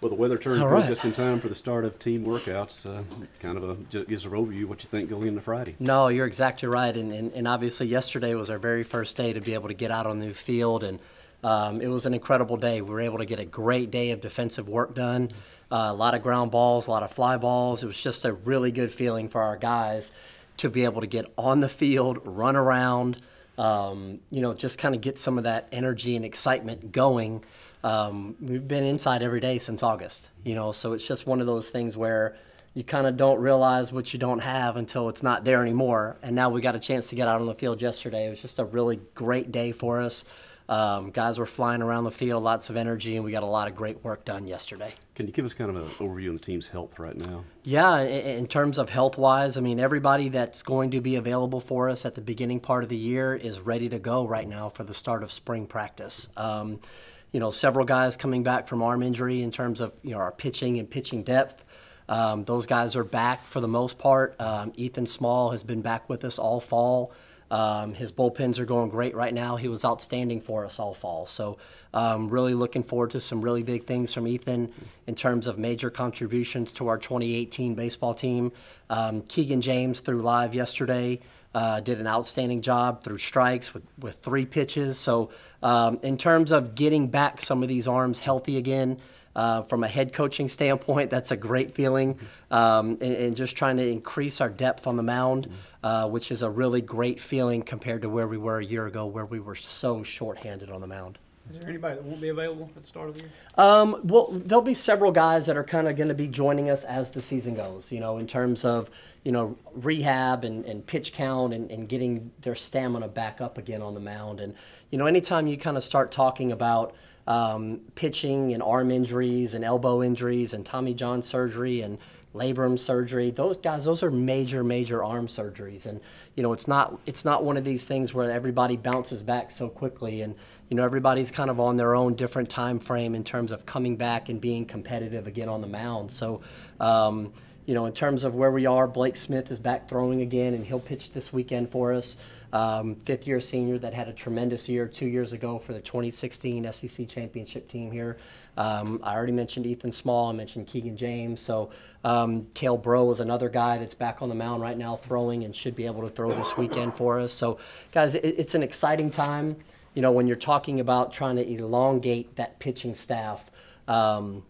Well, the weather turned right. just in time for the start of team workouts. Uh, kind of a just gives an overview of what you think going into Friday. No, you're exactly right. And, and, and obviously, yesterday was our very first day to be able to get out on the field. And um, it was an incredible day. We were able to get a great day of defensive work done. Uh, a lot of ground balls, a lot of fly balls. It was just a really good feeling for our guys to be able to get on the field, run around, um, you know, just kind of get some of that energy and excitement going. Um, we've been inside every day since August, you know, so it's just one of those things where you kind of don't realize what you don't have until it's not there anymore. And now we got a chance to get out on the field yesterday. It was just a really great day for us. Um, guys were flying around the field, lots of energy, and we got a lot of great work done yesterday. Can you give us kind of an overview on the team's health right now? Yeah, i- in terms of health wise, I mean, everybody that's going to be available for us at the beginning part of the year is ready to go right now for the start of spring practice. Um, you know, several guys coming back from arm injury in terms of, you know, our pitching and pitching depth. Um, those guys are back for the most part. Um, Ethan Small has been back with us all fall. Um, his bullpens are going great right now. He was outstanding for us all fall. So, um, really looking forward to some really big things from Ethan in terms of major contributions to our 2018 baseball team. Um, Keegan James threw live yesterday. Uh, did an outstanding job through strikes with, with three pitches. So, um, in terms of getting back some of these arms healthy again, uh, from a head coaching standpoint, that's a great feeling. Um, and, and just trying to increase our depth on the mound, uh, which is a really great feeling compared to where we were a year ago, where we were so shorthanded on the mound. Is there anybody that won't be available at the start of the year? Um, well, there'll be several guys that are kind of going to be joining us as the season goes, you know, in terms of, you know, rehab and, and pitch count and, and getting their stamina back up again on the mound. And, you know, anytime you kind of start talking about um, pitching and arm injuries and elbow injuries and Tommy John surgery and labrum surgery those guys those are major major arm surgeries. And you know it's not it's not one of these things where everybody bounces back so quickly and you know everybody's kind of on their own different time frame in terms of coming back and being competitive again on the mound. So um, you know in terms of where we are blake smith is back throwing again and he'll pitch this weekend for us um, fifth year senior that had a tremendous year two years ago for the 2016 sec championship team here um, I already mentioned Ethan Small. I mentioned Keegan James. So um, Kale Breaux is another guy that's back on the mound right now throwing and should be able to throw this weekend for us. So, guys, it, it's an exciting time. You know, when you're talking about trying to elongate that pitching staff. Um,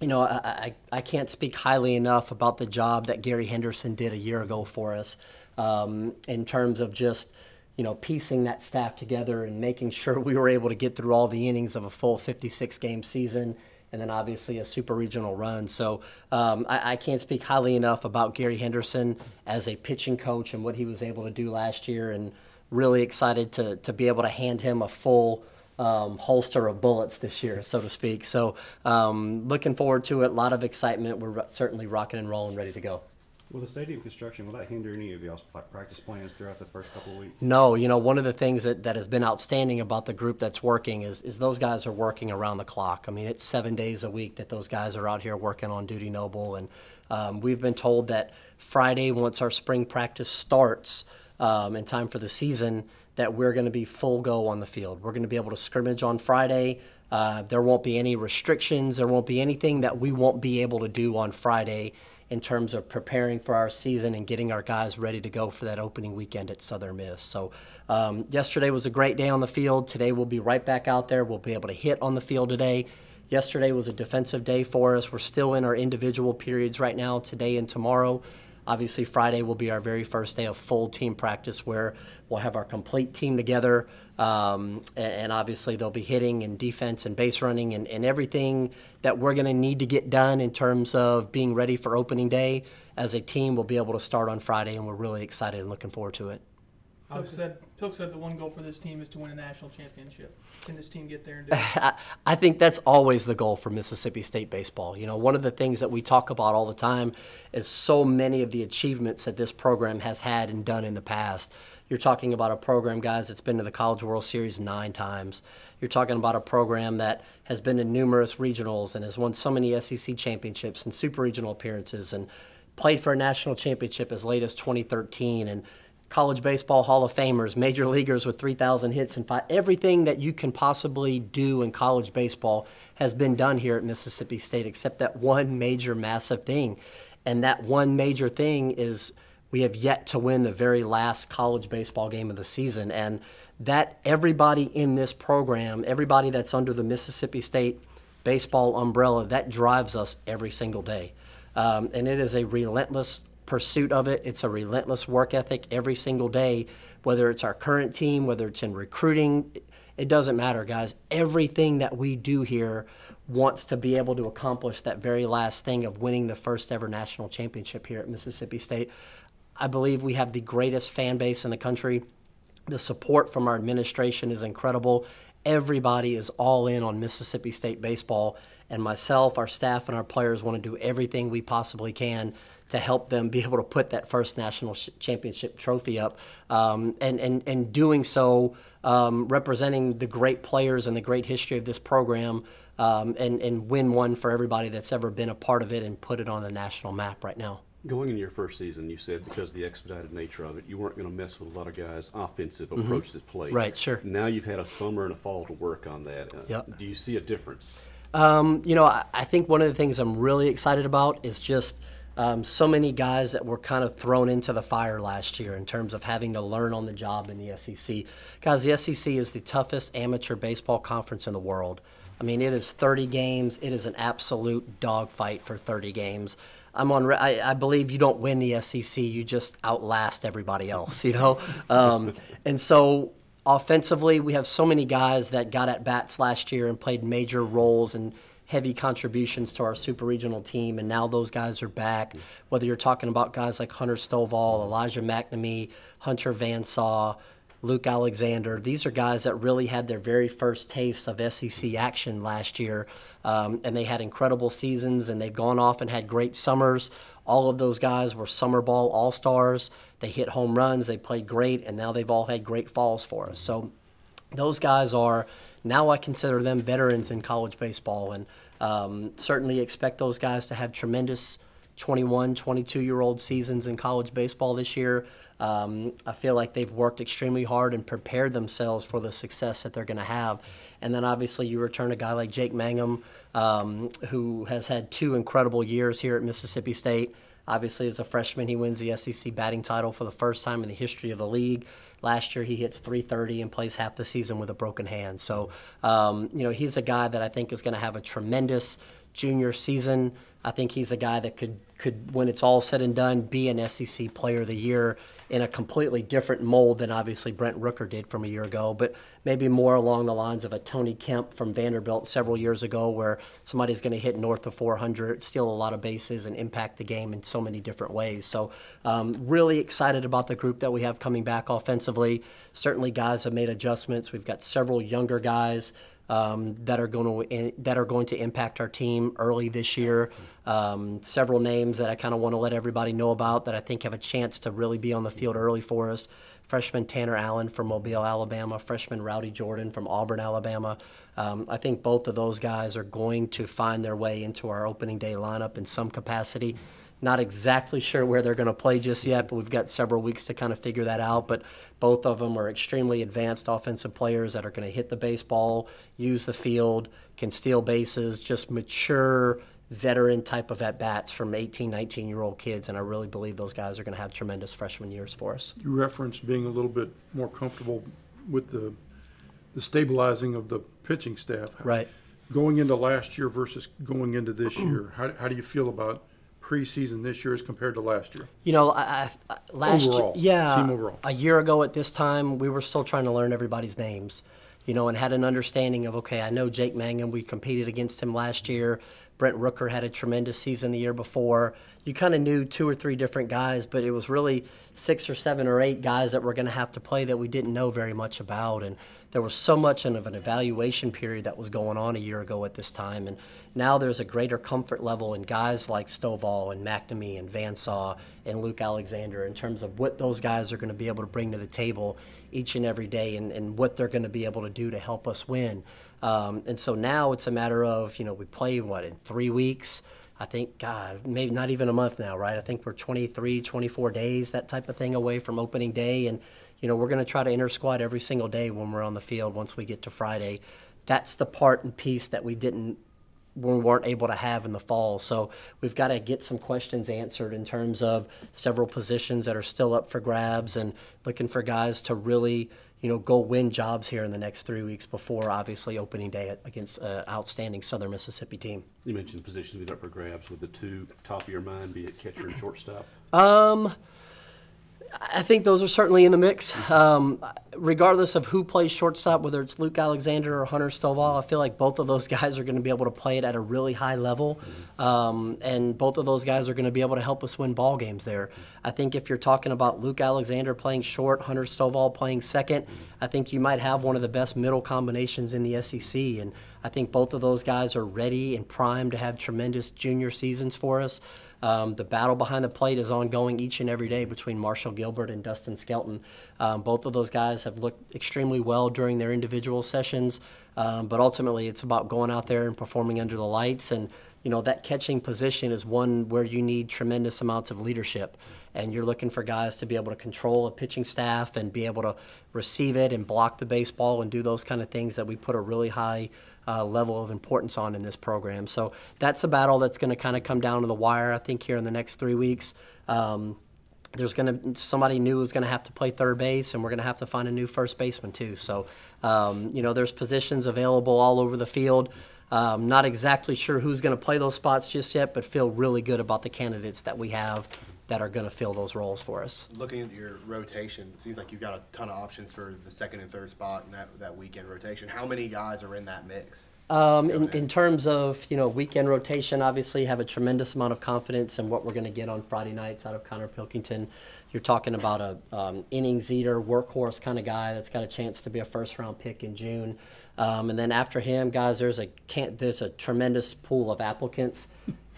you know, I, I, I can't speak highly enough about the job that Gary Henderson did a year ago for us um, in terms of just – you know, piecing that staff together and making sure we were able to get through all the innings of a full 56 game season and then obviously a super regional run. So um, I, I, can't speak highly enough about Gary Henderson as a pitching coach and what he was able to do last year, and really excited to, to be able to hand him a full. Um, holster of bullets this year, so to speak. So, um, looking forward to it. A lot of excitement. We're certainly rocking and rolling, ready to go. Will the stadium construction, will that hinder any of y'all's practice plans throughout the first couple of weeks? No, you know, one of the things that, that has been outstanding about the group that's working is, is those guys are working around the clock. I mean, it's seven days a week that those guys are out here working on Dudy Noble. And um, we've been told that Friday, once our spring practice starts um, in time for the season, that we're going to be full go on the field. We're going to be able to scrimmage on Friday. Uh, there won't be any restrictions. There won't be anything that we won't be able to do on Friday in terms of preparing for our season and getting our guys ready to go for that opening weekend at Southern Miss. So, um, yesterday was a great day on the field. Today we'll be right back out there. We'll be able to hit on the field today. Yesterday was a defensive day for us. We're still in our individual periods right now, today and tomorrow. Obviously, Friday will be our very first day of full team practice where we'll have our complete team together. Um, and, obviously, they'll be hitting and defense and base running and, and everything that we're going to need to get done in terms of being ready for opening day as a team. We'll be able to start on Friday, and we're really excited and looking forward to it. Pilk said, Pilk said the one goal for this team is to win a national championship. Can this team get there and do it? I think that's always the goal for Mississippi State baseball. You know, one of the things that we talk about all the time is so many of the achievements that this program has had and done in the past. You're talking about a program, guys, that's been to the College World Series nine times. You're talking about a program that has been in numerous regionals and has won so many SEC championships and super regional appearances and played for a national championship as late as 2013 and college baseball Hall of Famers, major leaguers with 3,000 hits and five. Everything that you can possibly do in college baseball has been done here at Mississippi State, except that one major, massive thing. And that one major thing is we have yet to win the very last college baseball game of the season. And that everybody in this program, everybody that's under the Mississippi State baseball umbrella, that drives us every single day. Um, and it is a relentless pursuit of it. It's a relentless work ethic every single day, whether it's our current team, whether it's in recruiting. It doesn't matter, guys. Everything that we do here wants to be able to accomplish that very last thing of winning the first ever national championship here at Mississippi State. I believe we have the greatest fan base in the country. The support from our administration is incredible. Everybody is all in on Mississippi State baseball, and myself, our staff, and our players want to do everything we possibly can to help them be able to put that first national championship trophy up, um, and, and, and doing so um, representing the great players and the great history of this program, um, and, and win one for everybody that's ever been a part of it and put it on the national map right now. Going into your first season, you said because of the expedited nature of it, you weren't going to mess with a lot of guys' offensive mm-hmm. approach to play. Right, sure. Now you've had a summer and a fall to work on that. Uh, yep. Do you see a difference? Um, you know, I, I, think one of the things I'm really excited about is just um, so many guys that were kind of thrown into the fire last year in terms of having to learn on the job in the SEC. Guys, the SEC is the toughest amateur baseball conference in the world. I mean, it is 30 games. It is an absolute dogfight for 30 games. I'm on. I, I, believe you don't win the SEC. You just outlast everybody else. You know, um, and so offensively, we have so many guys that got at bats last year and played major roles and heavy contributions to our super regional team. And now those guys are back. Whether you're talking about guys like Hunter Stovall, Elijah MacNamee, Hunter Vansau. Luke Alexander. These are guys that really had their very first taste of SEC action last year, um, and they had incredible seasons, and they've gone off and had great summers. All of those guys were summer ball all stars. They hit home runs, they played great, and now they've all had great falls for us. So those guys are now I consider them veterans in college baseball, and um, certainly expect those guys to have tremendous 21, 22 year old seasons in college baseball this year. Um, I feel like they've worked extremely hard and prepared themselves for the success that they're going to have. And then obviously you return a guy like Jake Mangum, um, who has had two incredible years here at Mississippi State. Obviously, as a freshman, he wins the SEC batting title for the first time in the history of the league. Last year, he hits 330 and plays half the season with a broken hand. So, um, you know, he's a guy that I think is going to have a tremendous junior season. I think he's a guy that could could, when it's all said and done, be an SEC Player of the Year in a completely different mold than obviously Brent Rooker did from a year ago, but maybe more along the lines of a Tony Kemp from Vanderbilt several years ago, where somebody's going to hit north of 400, steal a lot of bases, and impact the game in so many different ways. So, um, really excited about the group that we have coming back offensively. Certainly, guys have made adjustments. We've got several younger guys um, that are going to that are going to impact our team early this year. Um, several names that I kind of want to let everybody know about that I think have a chance to really be on the field early for us. Freshman Tanner Allen from Mobile, Alabama. Freshman Rowdy Jordan from Auburn, Alabama. Um, I think both of those guys are going to find their way into our opening day lineup in some capacity. Not exactly sure where they're going to play just yet, but we've got several weeks to kind of figure that out. But both of them are extremely advanced offensive players that are going to hit the baseball, use the field, can steal bases, just mature veteran type of at bats from 18, 19 year old kids. And I really believe those guys are going to have tremendous freshman years for us. You referenced being a little bit more comfortable with the, the stabilizing of the pitching staff. Right. Going into last year versus going into this year, how, how do you feel about preseason this year as compared to last year? You know, I, I, last overall, year, yeah, team overall. a year ago at this time, we were still trying to learn everybody's names, you know, and had an understanding of okay, I know Jake Mangum, we competed against him last year. Brent Rooker had a tremendous season the year before. You kind of knew two or three different guys, but it was really six or seven or eight guys that were going to have to play that we didn't know very much about, and there was so much of an evaluation period that was going on a year ago at this time, and now there's a greater comfort level in guys like Stovall and MacNamee and Vansau and Luke Alexander in terms of what those guys are going to be able to bring to the table each and every day and, and what they're going to be able to do to help us win. Um, and so now it's a matter of, you know, we play what in three weeks. I think, God, maybe not even a month now, right? I think we're 23, 24 days, that type of thing away from opening day. And, you know, we're going to try to inter squad every single day when we're on the field once we get to Friday. That's the part and piece that we didn't we weren't able to have in the fall. So we've got to get some questions answered in terms of several positions that are still up for grabs and looking for guys to really, you know, go win jobs here in the next three weeks before obviously opening day against an outstanding Southern Mississippi team. You mentioned positions being up for grabs with the two top of your mind, be it catcher and shortstop. Um, I think those are certainly in the mix. Um, regardless of who plays shortstop, whether it's Luke Alexander or Hunter Stovall, I feel like both of those guys are going to be able to play it at a really high level, um, and both of those guys are going to be able to help us win ball games there. I think if you're talking about Luke Alexander playing short, Hunter Stovall playing second, I think you might have one of the best middle combinations in the SEC, and I think both of those guys are ready and primed to have tremendous junior seasons for us. Um, the battle behind the plate is ongoing each and every day between Marshall Gilbert and Dustin Skelton. Um, both of those guys have looked extremely well during their individual sessions, um, but ultimately it's about going out there and performing under the lights. And you know that catching position is one where you need tremendous amounts of leadership, and you're looking for guys to be able to control a pitching staff and be able to receive it and block the baseball and do those kind of things that we put a really high uh, level of importance on in this program. So that's a battle that's going to kind of come down to the wire, I think, here in the next three weeks. Um, there's going to somebody new is going to have to play third base, and we're going to have to find a new first baseman too. So, um, you know, there's positions available all over the field. Um, not exactly sure who's going to play those spots just yet, but feel really good about the candidates that we have that are going to fill those roles for us. Looking at your rotation, it seems like you've got a ton of options for the second and third spot in that, that weekend rotation. How many guys are in that mix? Um, in, in terms of you know weekend rotation, obviously have a tremendous amount of confidence in what we're going to get on Friday nights out of Connor Pilkington. You're talking about a um, innings eater, workhorse kind of guy that's got a chance to be a first round pick in June. Um, and then after him, guys, there's a there's a tremendous pool of applicants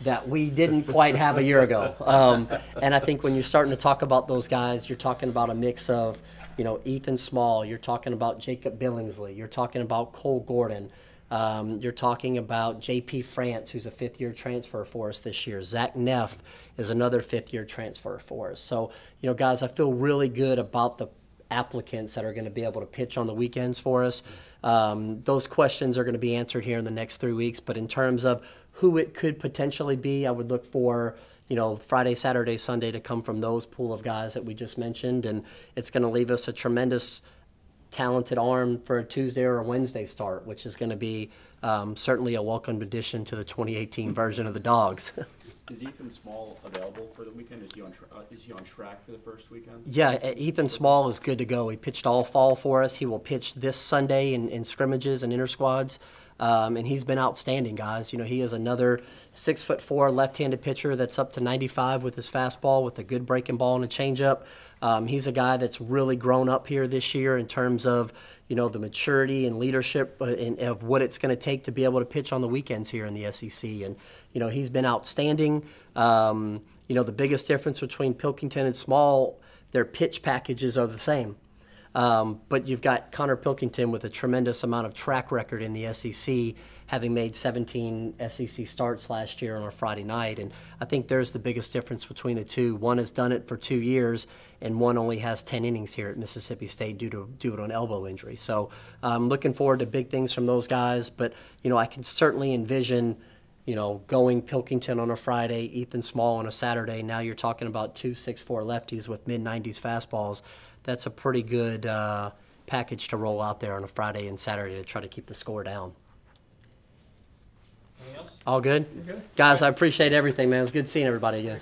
that we didn't quite have a year ago. Um, and I think when you're starting to talk about those guys, you're talking about a mix of you know Ethan Small, you're talking about Jacob Billingsley, you're talking about Cole Gordon. Um, you're talking about J.P. France, who's a fifth year transfer for us this year. Zach Neff is another fifth year transfer for us. So, you know, guys, I feel really good about the applicants that are going to be able to pitch on the weekends for us. Um, those questions are going to be answered here in the next three weeks. But in terms of who it could potentially be, I would look for you know, Friday, Saturday, Sunday to come from those pool of guys that we just mentioned. And it's going to leave us a tremendous talented arm for a Tuesday or a Wednesday start, which is going to be um, certainly a welcome addition to the 2018 version of the Dogs. Is Ethan Small available for the weekend? Is he on, tra- uh, is he on track for the first weekend? yeah, Ethan Small is good to go. He pitched all fall for us. He will pitch this Sunday in, in scrimmages and inter squads. Um, and he's been outstanding, guys. You know, he is another six foot four left-handed pitcher that's up to 95 with his fastball, with a good breaking ball and a changeup. Um, he's a guy that's really grown up here this year in terms of you know the maturity and leadership uh, of what it's going to take to be able to pitch on the weekends here in the SEC. And you know he's been outstanding. Um, you know the biggest difference between Pilkington and Small, their pitch packages are the same. Um, but you've got Connor Pilkington with a tremendous amount of track record in the SEC, having made 17 SEC starts last year on a Friday night. And I think there's the biggest difference between the two. One has done it for two years, and one only has 10 innings here at Mississippi State due to due to an elbow injury. So I'm looking forward to big things from those guys. But you know, I can certainly envision. You know, going Pilkington on a Friday, Ethan Small on a Saturday. Now you're talking about two six-four lefties with mid 90s fastballs that's a pretty good uh, package to roll out there on a Friday and Saturday to try to keep the score down. Anything else? All good? Good? Guys, I appreciate everything, man. It's good seeing everybody again.